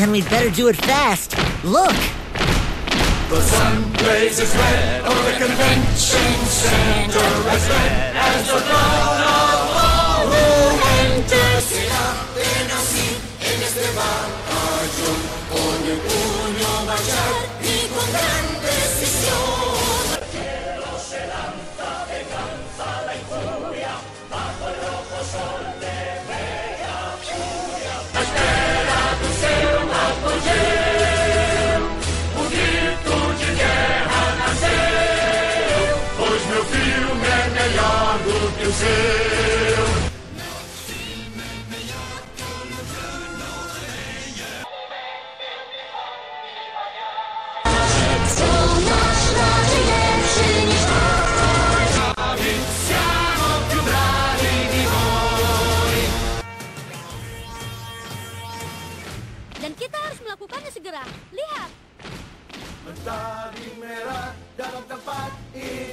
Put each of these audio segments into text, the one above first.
Then we'd better do it fast. Look! The sun blazes red over the convention center, as red Di voi. Dan kita harus melakukannya segera. Lihat, Mentari merah dalam tempat ini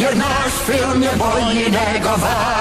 Jednak w filmie wojennego war.